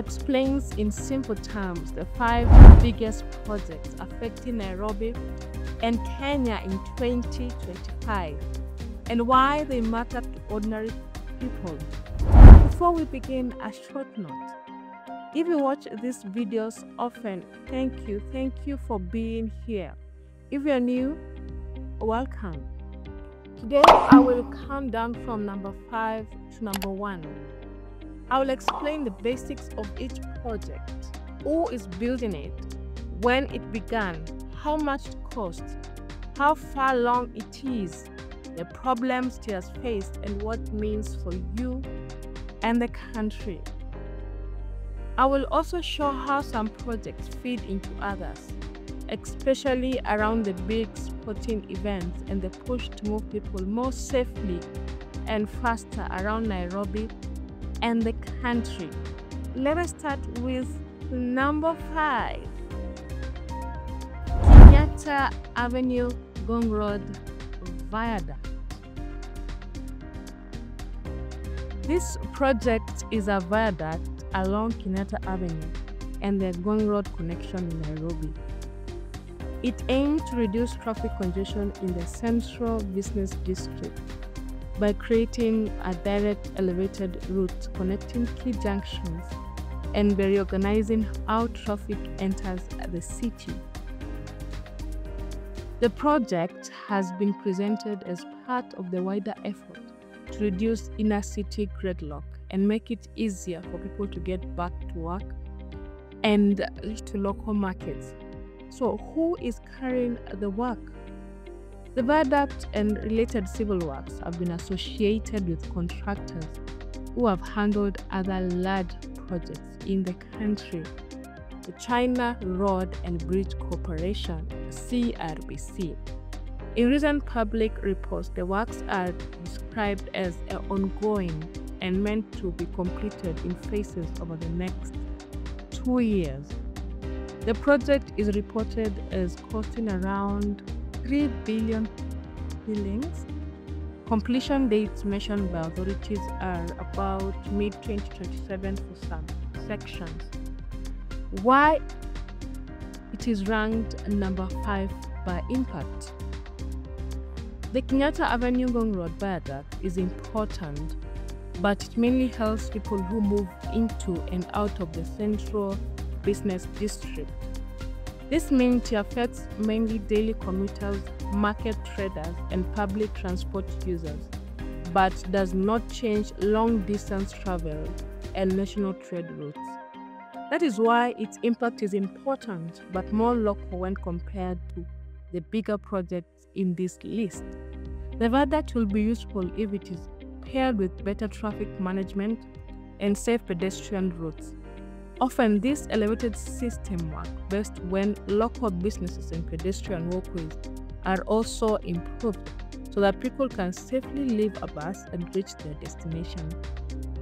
Explains in simple terms the five biggest projects affecting Nairobi and Kenya in 2025 and why they matter to ordinary people. Before we begin, a short note. If you watch these videos often, thank you. Thank you for being here. If you're new, welcome. Today, I will count down from number 5 to number 1. I will explain the basics of each project, who is building it, when it began, how much it cost, how far along it is, the problems it has faced, and what it means for you and the country. I will also show how some projects feed into others, especially around the big sporting events and the push to move people more safely and faster around Nairobi and the country. Let us start with number five Kenyatta Avenue Ngong Road Viaduct. This project is a viaduct along Kenyatta Avenue and the Ngong Road connection in Nairobi. It aims to reduce traffic congestion in the central business district by creating a direct elevated route connecting key junctions and by reorganizing how traffic enters the city. The project has been presented as part of the wider effort to reduce inner city gridlock and make it easier for people to get back to work and to local markets. So, who is carrying the work? The viaduct and related civil works have been associated with contractors who have handled other large projects in the country. The China Road and Bridge Corporation, CRBC. In recent public reports, the works are described as ongoing and meant to be completed in phases over the next two years. The project is reported as costing around 3 billion shillings. Completion dates mentioned by authorities are about mid 2027 for some sections. Why it is ranked number 5 by impact? The Kenyatta Avenue Ngong Road Viaduct is important, but it mainly helps people who move into and out of the central business district. This it affects mainly daily commuters, market traders, and public transport users, but does not change long distance travel and national trade routes. That is why its impact is important but more local when compared to the bigger projects in this list. The viaduct will be useful if it is paired with better traffic management and safe pedestrian routes. Often, this elevated system works best when local businesses and pedestrian walkways are also improved so that people can safely leave a bus and reach their destination.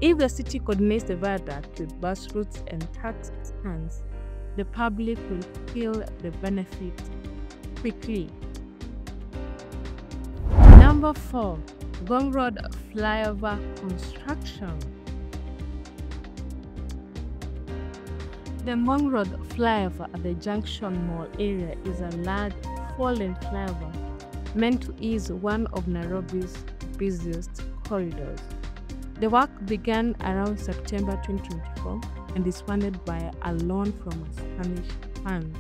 If the city coordinates the viaduct with bus routes and tax stands, the public will feel the benefit quickly. Number 4 Ngong Road Flyover Construction. The Ngong Road flyover at the Junction Mall area is a large four-lane flyover meant to ease one of Nairobi's busiest corridors. The work began around September 2024 and is funded by a loan from a Spanish fund.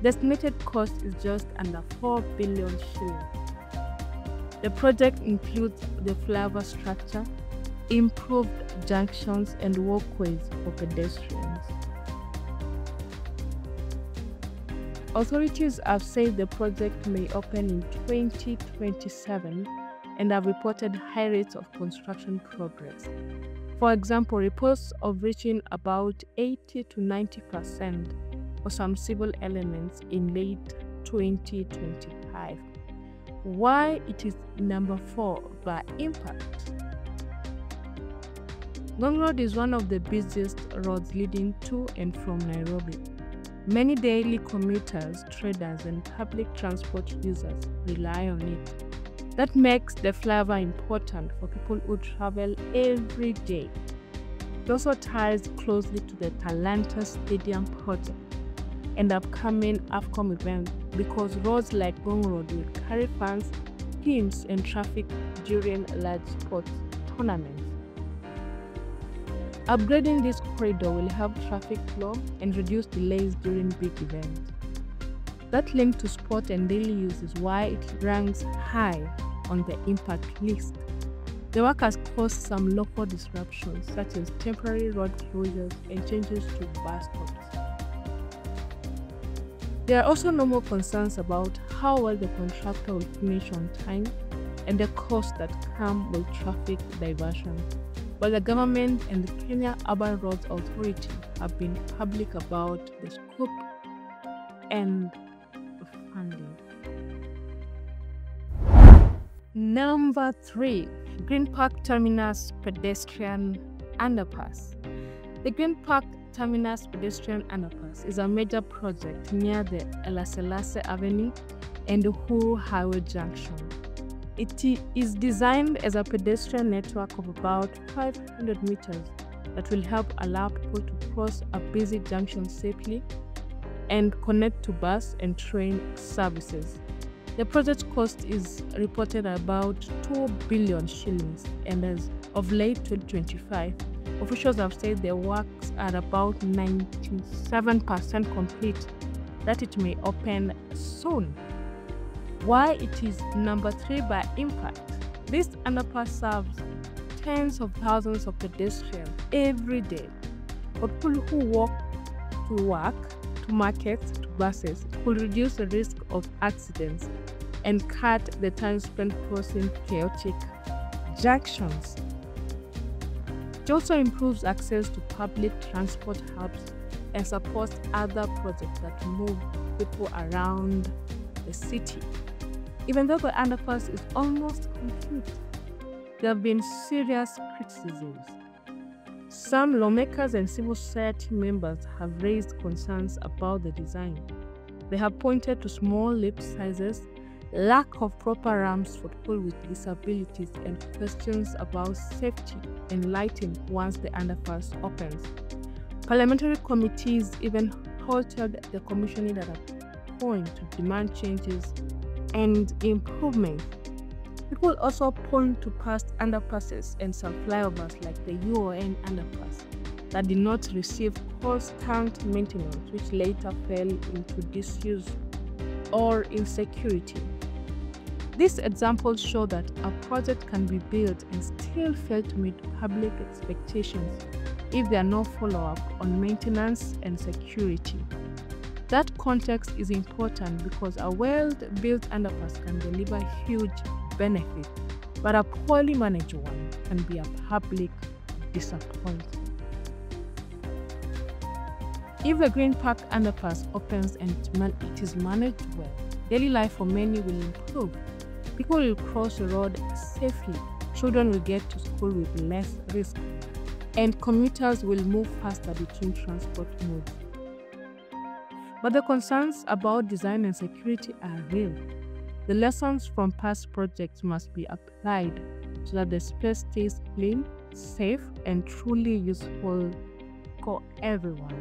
The estimated cost is just under 4 billion shillings. The project includes the flyover structure, improved junctions, and walkways for pedestrians. Authorities have said the project may open in 2027 and have reported high rates of construction progress. For example, reports of reaching about 80 to 90 percent for some civil elements in late 2025. Why it is number 4 by impact. Ngong Road is one of the busiest roads leading to and from Nairobi. Many daily commuters, traders, and public transport users rely on it. That makes the flyover important for people who travel every day. It also ties closely to the Talanta Stadium project and upcoming AFCON event because roads like Ngong Road will carry fans, teams, and traffic during large sports tournaments. Upgrading this corridor will help traffic flow and reduce delays during big events. That link to sport and daily use is why it ranks high on the impact list. The work has caused some local disruptions, such as temporary road closures and changes to bus stops. There are also normal concerns about how well the contractor will finish on time and the costs that come with traffic diversion. But the government and the Kenya Urban Roads Authority have been public about the scope and funding. Number three, Green Park Terminus Pedestrian Underpass. The Green Park Terminus Pedestrian Underpass is a major project near the Haile Selassie Avenue and Uhuru Highway Junction. It is designed as a pedestrian network of about 500 meters that will help allow people to cross a busy junction safely and connect to bus and train services. The project cost is reported about 2 billion shillings, and as of late 2025, officials have said the works are about 97% complete, that it may open soon. Why it is number 3 by impact? This underpass serves tens of thousands of pedestrians every day. For people who walk to work, to markets, to buses, could reduce the risk of accidents and cut the time spent crossing chaotic junctions. It also improves access to public transport hubs and supports other projects that move people around the city. Even though the underpass is almost complete, there have been serious criticisms. Some lawmakers and civil society members have raised concerns about the design. They have pointed to small lip sizes, lack of proper ramps for people with disabilities, and questions about safety and lighting once the underpass opens. Parliamentary committees even halted the commissioning at a point to demand changes and improvement. It People also point to past underpasses and some flyovers like the UON underpass that did not receive constant maintenance, which later fell into disuse or insecurity. These examples show that a project can be built and still fail to meet public expectations if there are no follow up on maintenance and security. That context is important because a well built underpass can deliver huge benefits, but a poorly managed one can be a public disappointment. If the Green Park underpass opens and it is managed well, daily life for many will improve. People will cross the road safely, children will get to school with less risk, and commuters will move faster between transport modes. But the concerns about design and security are real. The lessons from past projects must be applied so that the space stays clean, safe, and truly useful for everyone.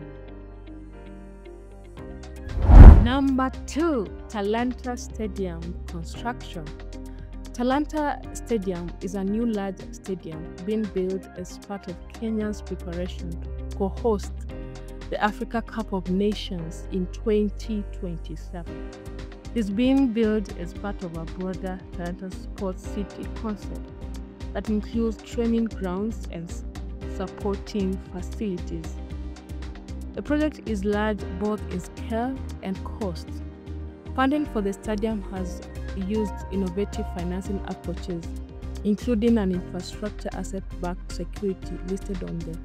Number two, Talanta Stadium construction. Talanta Stadium is a new large stadium being built as part of Kenya's preparation to host the Africa Cup of Nations in 2027. It's being built as part of a broader Talanta Sports City concept that includes training grounds and supporting facilities. The project is large both in scale and cost. Funding for the stadium has used innovative financing approaches, including an infrastructure asset backed security listed on the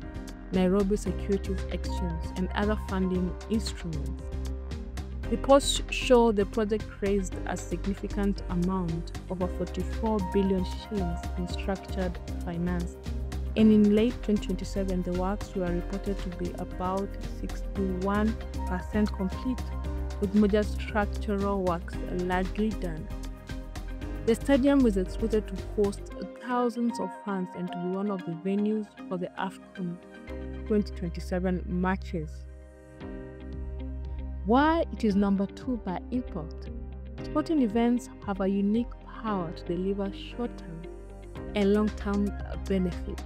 Nairobi Securities Exchange, and other funding instruments. Reports show the project raised a significant amount, over 44 billion shillings, in structured finance. And in late 2027, the works were reported to be about 61% complete, with major structural works largely done. The stadium is expected to host thousands of fans and to be one of the venues for the AFCON 2027 matches. While it is number two by import, sporting events have a unique power to deliver short term and long term benefit.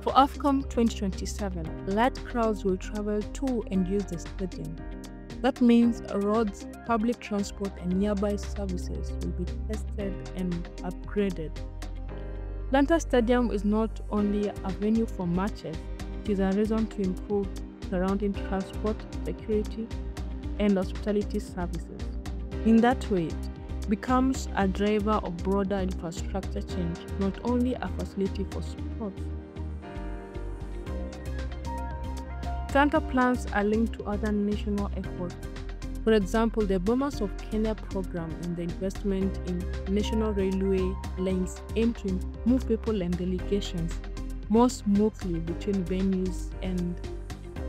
For AFCON 2027, large crowds will travel to and use the stadium. That means roads, public transport, and nearby services will be tested and upgraded. Talanta Stadium is not only a venue for matches, it is a reason to improve surrounding transport, security, and hospitality services. In that way, it becomes a driver of broader infrastructure change, not only a facility for sports. Talanta plans are linked to other national efforts. For example, the Bombers of Kenya program and the investment in national railway lanes aim to move people and delegations more smoothly between venues and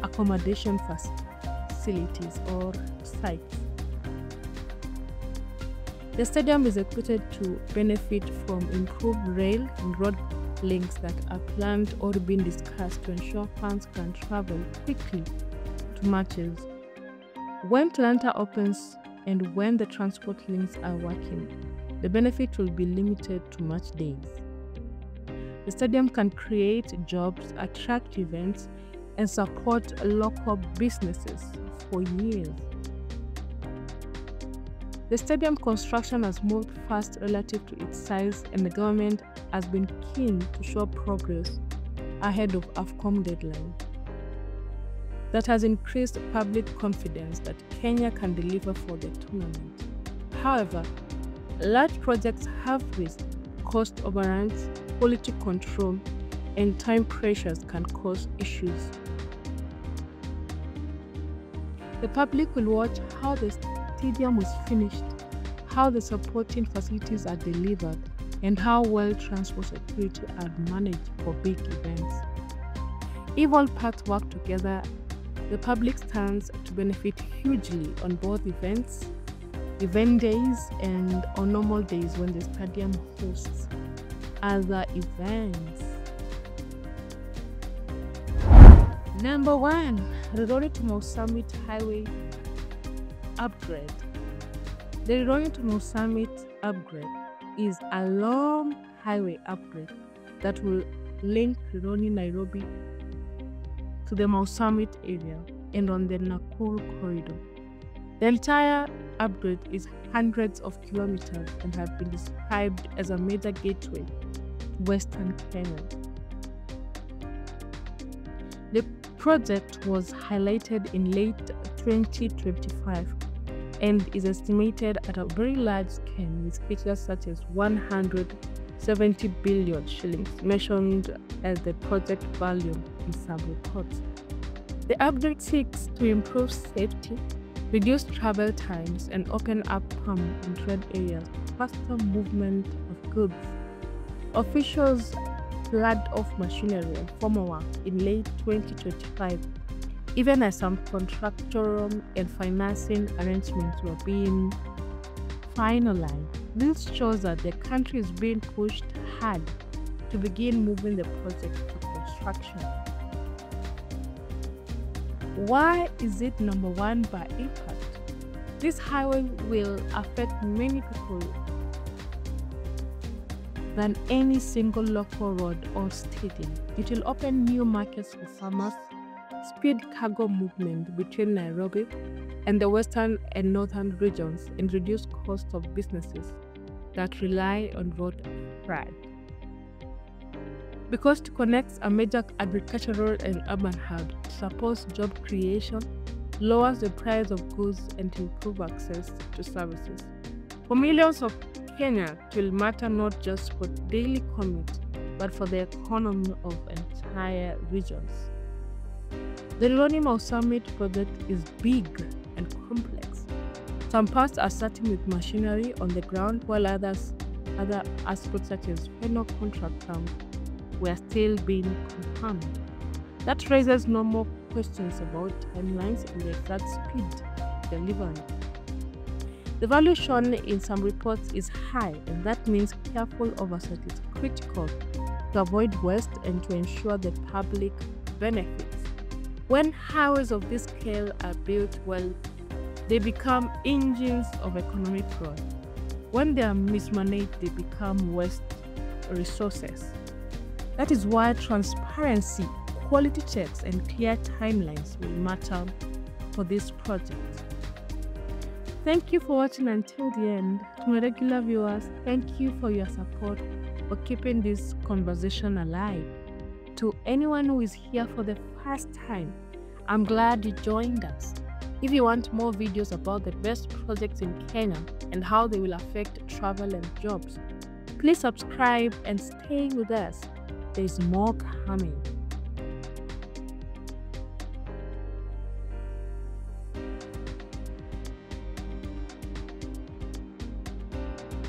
accommodation facilities or sites. The stadium is expected to benefit from improved rail and road links that are planned or being discussed to ensure fans can travel quickly to matches. When Talanta opens and when the transport links are working, the benefit will be limited to match days. The stadium can create jobs, attract events, and support local businesses for years. The stadium construction has moved fast relative to its size, and the government has been keen to show progress ahead of AFCON deadline. That has increased public confidence that Kenya can deliver for the tournament. However, large projects have risk, cost overruns, quality control, and time pressures can cause issues. The public will watch how the stadium is finished, how the supporting facilities are delivered, and how well transport security are managed for big events. If all parts work together, the public stands to benefit hugely on both events, event days, and on normal days when the stadium hosts other events. Number one, Rironi to Mau Summit Highway upgrade. The Rironi to Mau Summit upgrade is a long highway upgrade that will link Rironi, Nairobi to the Mau Summit area and on the Nakuru corridor. The entire upgrade is hundreds of kilometers and has been described as a major gateway Western Kenya. The project was highlighted in late 2025 and is estimated at a very large scale with figures such as 170 billion shillings mentioned as the project value in some reports. The update seeks to improve safety, reduce travel times, and open up palm and trade areas for faster movement of goods. Officials flagged off machinery and former work in late 2025 even as some contractual and financing arrangements were being finalized. This shows that the country is being pushed hard to begin moving the project to construction. Why is it number one by impact? This highway will affect many people than any single local road or stadium. It will open new markets for farmers, speed cargo movement between Nairobi and the western and northern regions, and reduce cost of businesses that rely on road freight. Because it connects a major agricultural and urban hub, it supports job creation, lowers the price of goods, and improves access to services. For millions of Kenyans, it will matter not just for daily commute, but for the economy of entire regions. The Rironi Summit project is big and complex. Some parts are starting with machinery on the ground, while others, other aspects such as final contract terms, were still being confirmed. That raises no more questions about timelines and the exact speed delivery. The value shown in some reports is high, and that means careful oversight is critical to avoid waste and to ensure the public benefits. When highways of this scale are built well, they become engines of economic growth. When they are mismanaged, they become waste resources. That is why transparency, quality checks, and clear timelines will matter for this project. Thank you for watching until the end. To my regular viewers, thank you for your support for keeping this conversation alive. To anyone who is here for the first time, I'm glad you joined us. If you want more videos about the best projects in Kenya and how they will affect travel and jobs, please subscribe and stay with us. There's more coming.